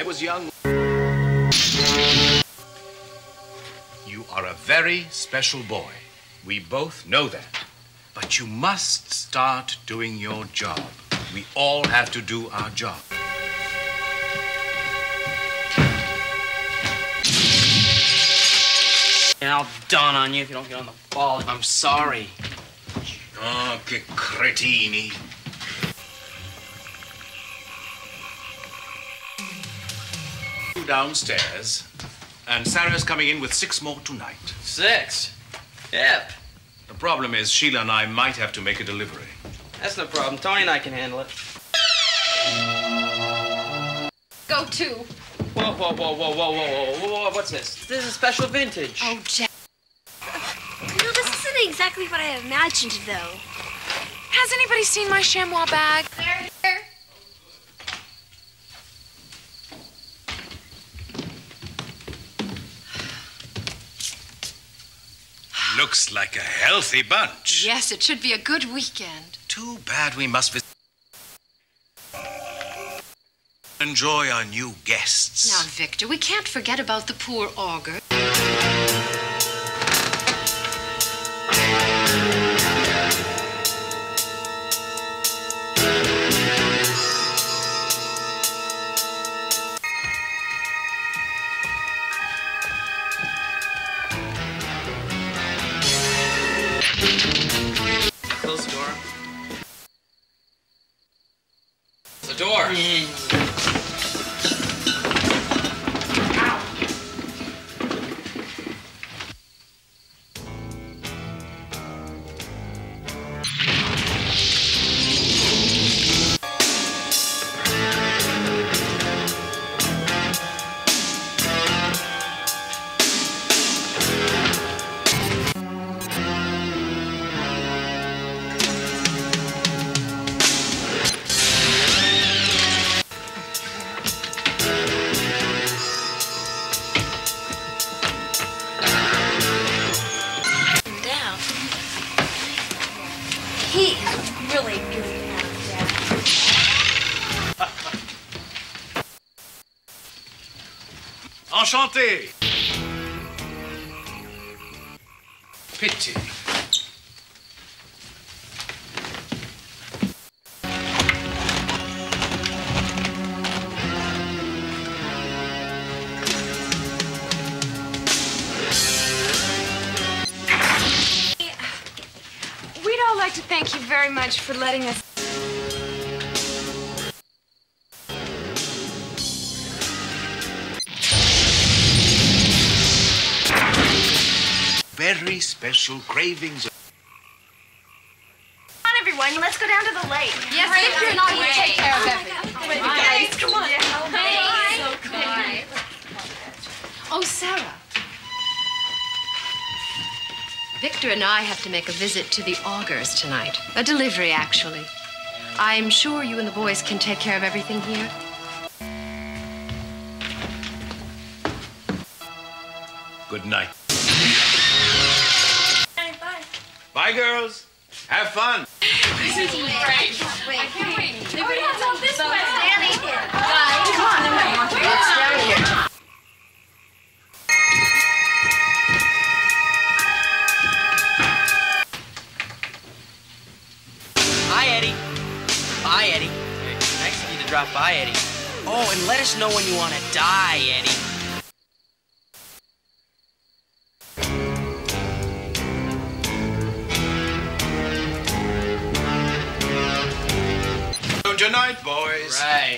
I was young. You are a very special boy. We both know that. But you must start doing your job. We all have to do our job. And I'll dawn on you if you don't get on the ball. I'm sorry. Oh, che cretini. Downstairs, and Sarah's coming in with six more tonight. Six? Yep. The problem is Sheila and I might have to make a delivery. That's no problem. Tony and I can handle it. Go to. Whoa, whoa, whoa, whoa, whoa, whoa, whoa, whoa, whoa, what's this? This is a special vintage. Oh, Jack. No, this isn't exactly what I imagined, though. Has anybody seen my chamois bag? Looks like a healthy bunch. Yes, it should be a good weekend. Too bad we must visit. Enjoy our new guests. Now, Victor, we can't forget about the poor auger. Enchanté. Pity. We'd all like to thank you very much for letting us. Very special cravings. Come on, everyone, let's go down to the lake. Yes, Victor and I will take care of everything. Guys, come on. Oh, Sarah. Victor and I have to make a visit to the augers tonight. A delivery, actually. I'm sure you and the boys can take care of everything here. Hi, girls. Have fun. This is great. Come on. Let's. Hi, Eddie. Bye, Eddie. Nice of you to drop by, Eddie. Oh, and let us know when you want to die, Eddie.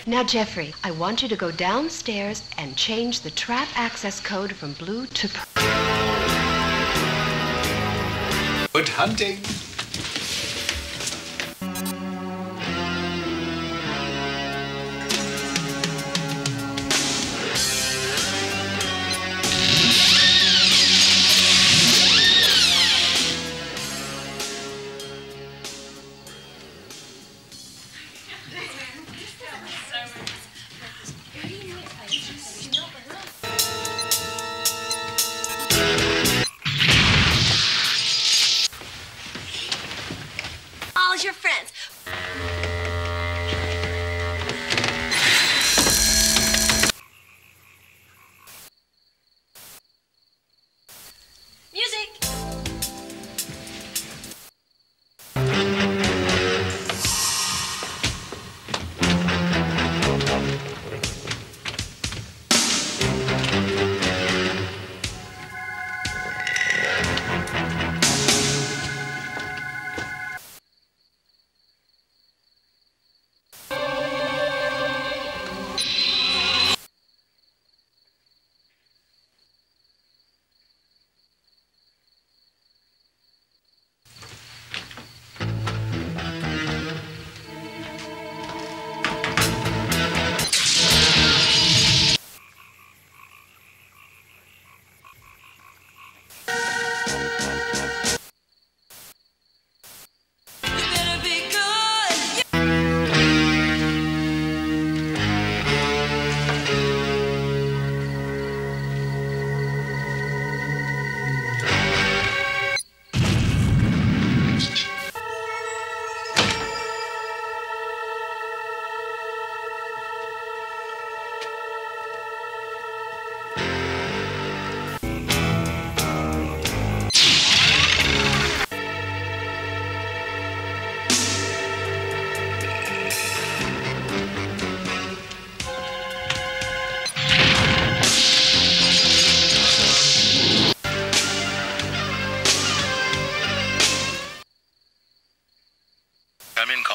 Now, Jeffrey, I want you to go downstairs and change the trap access code from blue to purple. Good hunting.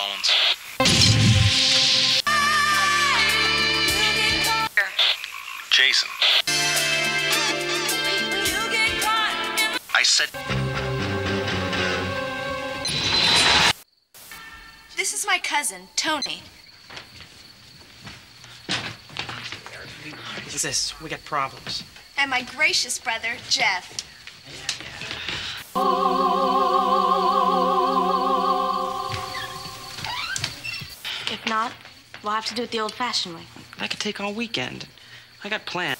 Collins. Jason. I said. This is my cousin, Tony. What is this? We got problems. And my gracious brother, Jeff. Yeah, yeah. Oh. If not, we'll have to do it the old-fashioned way. I could take all weekend. I got plans.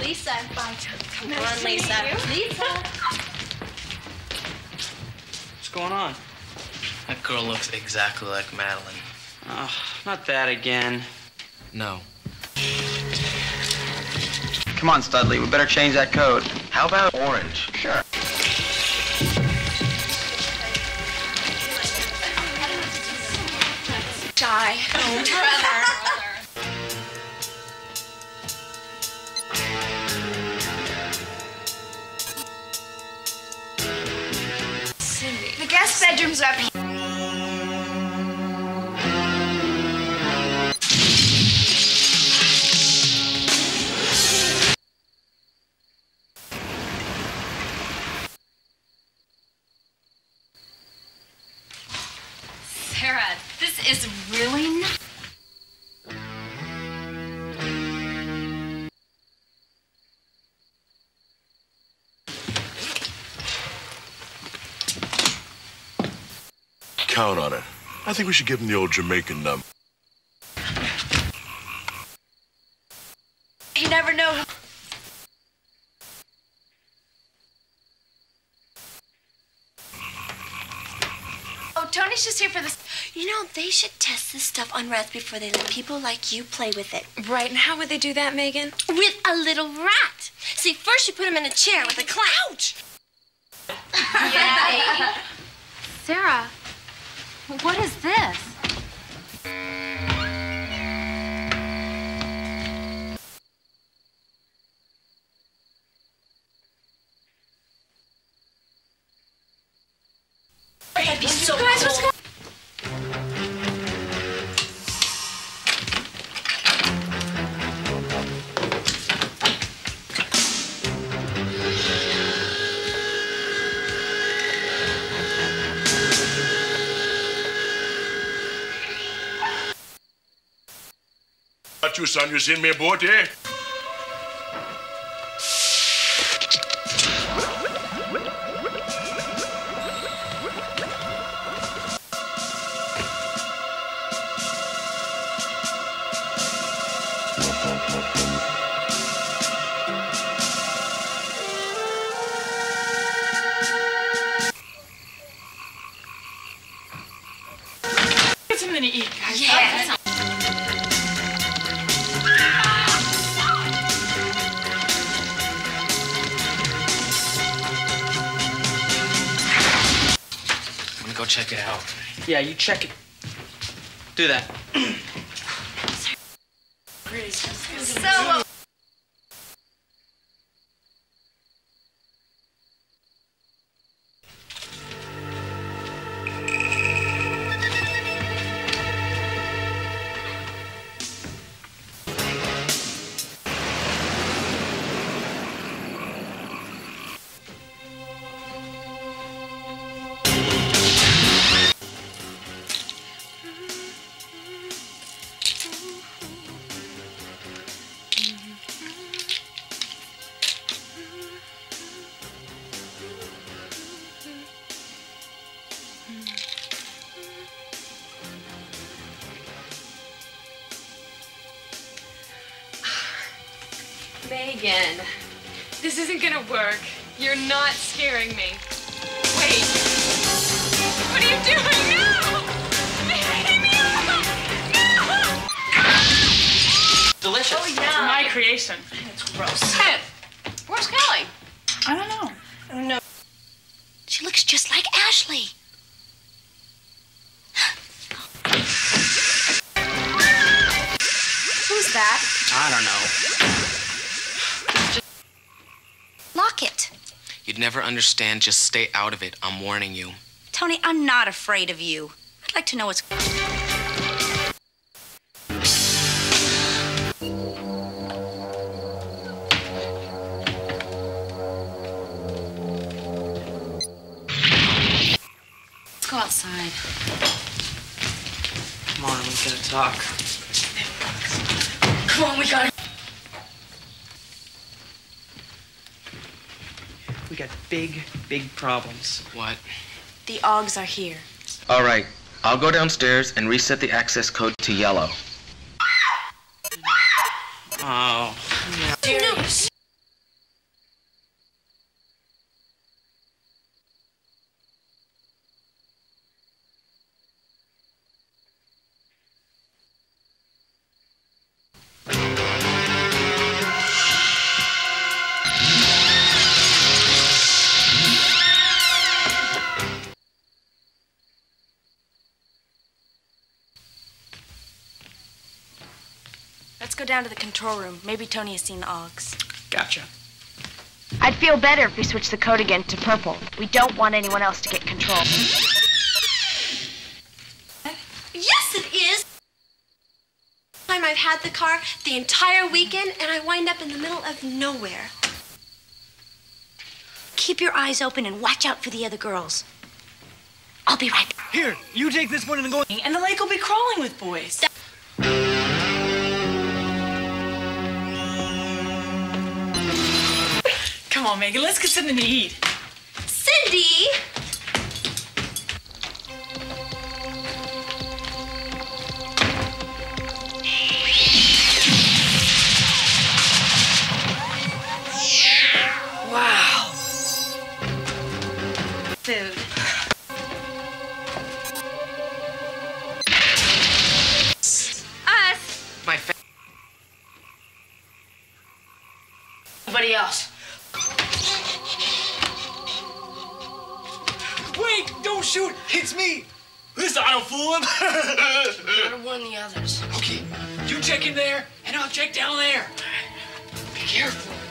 Lisa. Come on, Lisa. Lisa. What's going on? That girl looks exactly like Madeline. Oh, not that again. No. Come on, Studley. We better change that code. How about orange? Sure. Die. Oh, brother. Cindy. The guest bedroom's up here. I think we should give him the old Jamaican number. You never know. Oh, Tony's just here for this. You know, they should test this stuff on rats before they let people like you play with it. Right, and how would they do that, Megan? With a little rat. See, first you put him in a chair with a clout. Sarah, what is this? Got you, son. You seen check it. Do that. Megan, this isn't gonna work. You're not scaring me. Wait. What are you doing? No! Leave me alone! No! Delicious. Oh, yeah. My creation. It's gross. Hey, where's Kelly? I don't know. I don't know. She looks just like Ashley. who's that? I don't know. Lock it. You'd never understand. Just stay out of it. I'm warning you. Tony, I'm not afraid of you. I'd like to know what's. Let's go outside. Come on, we gotta talk. Come on, we gotta. Got big, big problems. What? The Oggs are here. All right. I'll go downstairs and reset the access code to yellow. Oh. Serious. Down to the control room. Maybe Tony has seen the Oggs. Gotcha. I'd feel better if we switched the code again to purple. We don't want anyone else to get control. Yes, it is. Time I've had the car the entire weekend, and I wind up in the middle of nowhere. Keep your eyes open and watch out for the other girls. I'll be right back. Here, you take this one and go. And the lake will be crawling with boys. Come on, Megan, let's get something to eat. Cindy! Careful.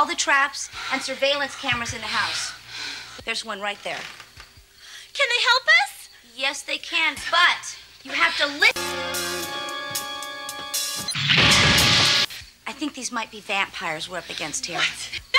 All the traps and surveillance cameras in the house. There's one right there. Can they help us? Yes, they can, but you have to listen. I think these might be vampires we're up against here. Vampires!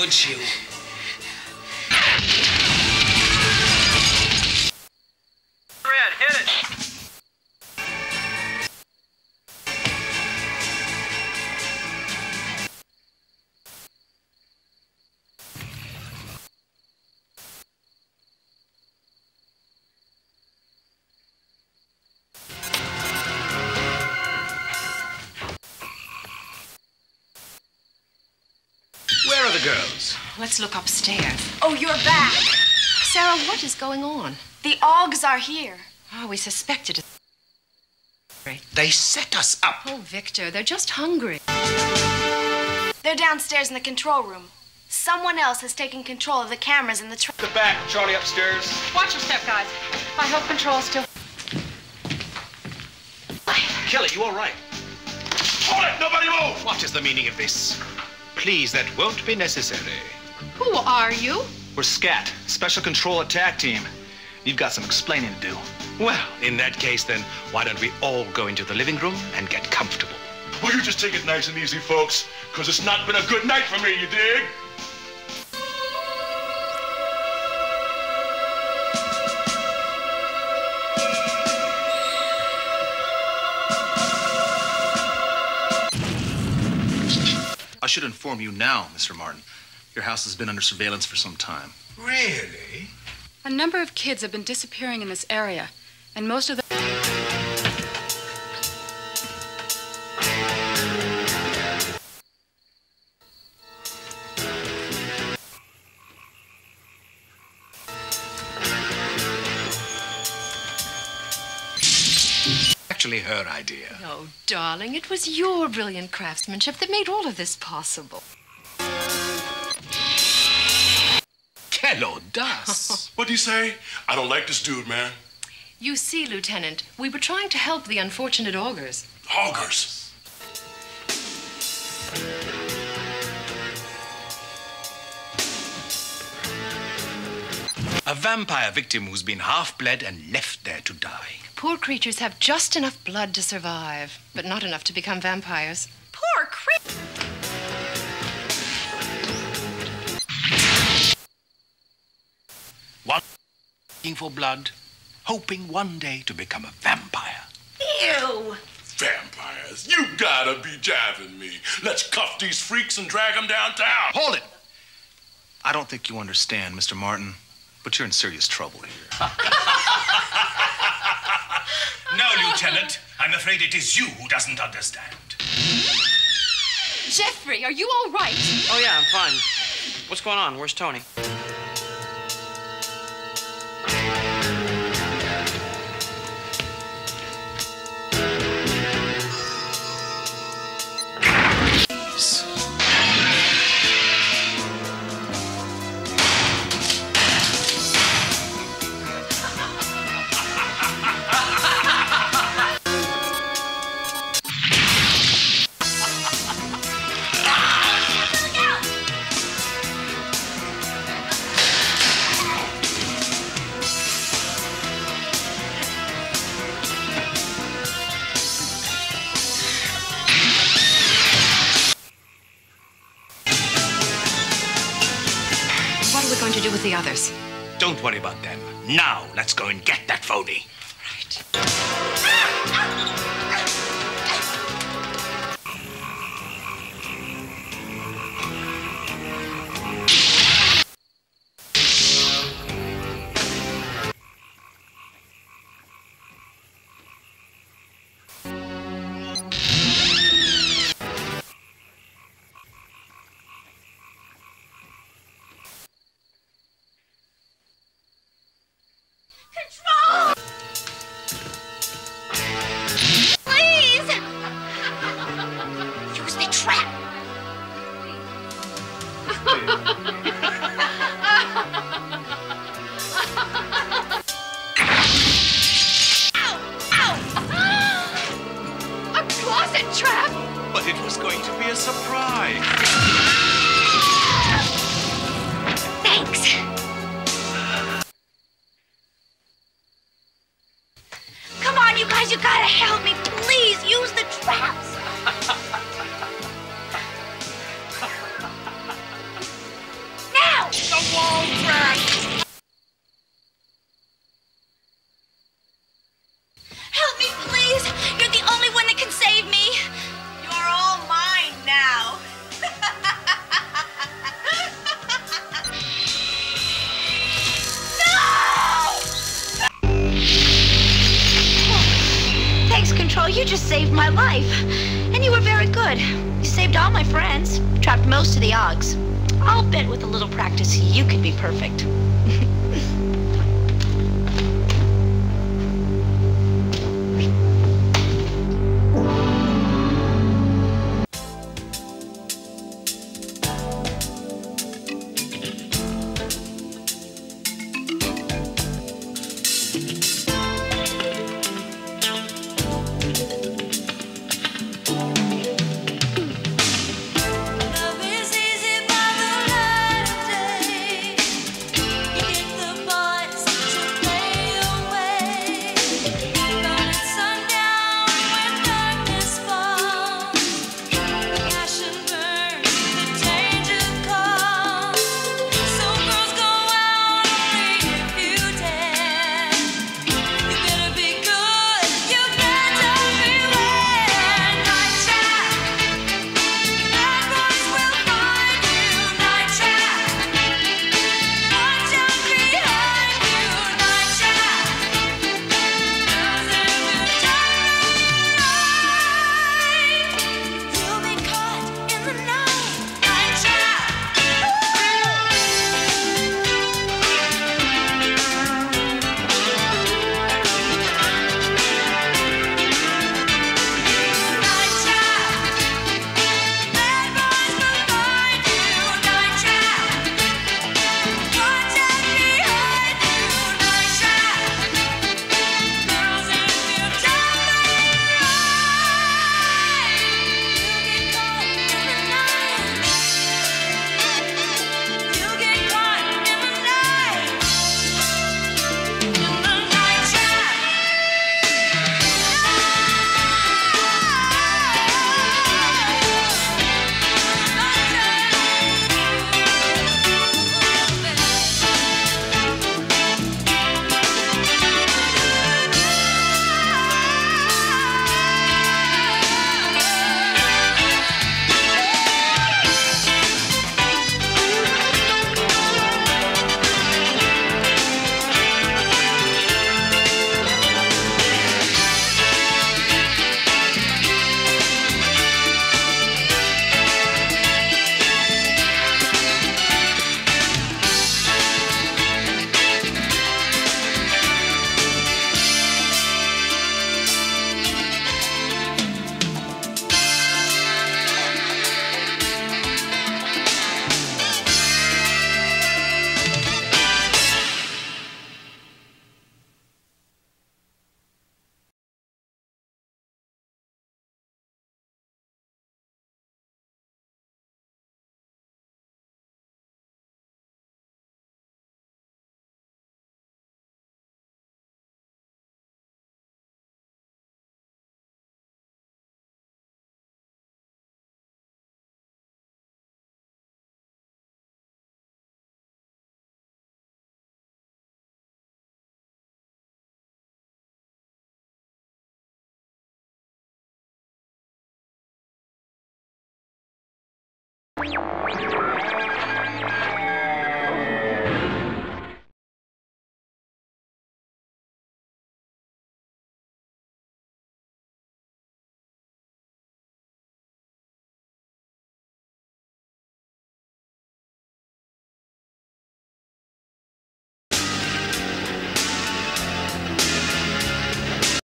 Would you? Where are the girls? Let's look upstairs. Oh, you're back. Sarah, what is going on? The Oggs are here. Oh, we suspected it. They set us up. Oh, Victor, they're just hungry. They're downstairs in the control room. Someone else has taken control of the cameras in the truck. The back, Charlie upstairs. Watch your step, guys. I hope control's still. Kelly, you all right? Hold it! Nobody move! What is the meaning of this? Please, that won't be necessary. Who are you? We're SCAT, Special Control Attack Team. You've got some explaining to do. Well, in that case, then, why don't we all go into the living room and get comfortable? Will you just take it nice and easy, folks? Because it's not been a good night for me, you dig? Should inform you now, Mr. Martin. Your house has been under surveillance for some time. Really? A number of kids have been disappearing in this area, and most of them. Oh, darling, it was your brilliant craftsmanship that made all of this possible. Hello, Das. What do you say? I don't like this dude, man. You see, Lieutenant, we were trying to help the unfortunate augers. Augers? A vampire victim who's been half bled and left there to die. Poor creatures have just enough blood to survive, but not enough to become vampires. Poor creep. One looking for blood, hoping one day to become a vampire. Ew. Vampires. You gotta be jabbing me. Let's cuff these freaks and drag them downtown. Hold it! I don't think you understand, Mr. Martin, but you're in serious trouble here. No, Lieutenant. I'm afraid it is you who doesn't understand. Jeffrey, are you all right? Oh, yeah, I'm fine. What's going on? Where's Tony? Now, let's go and get that phony. Control!